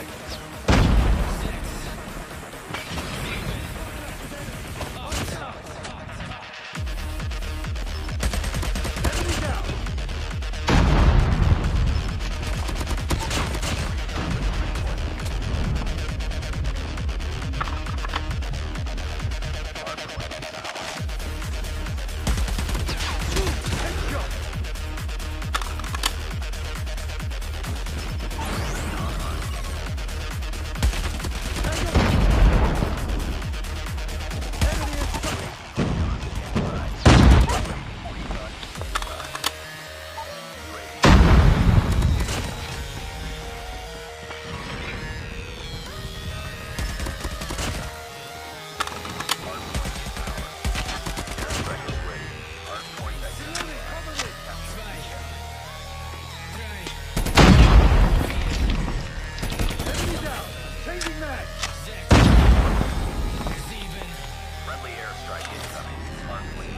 Nice. Six. Six. Friendly airstrike incoming. Unfleet.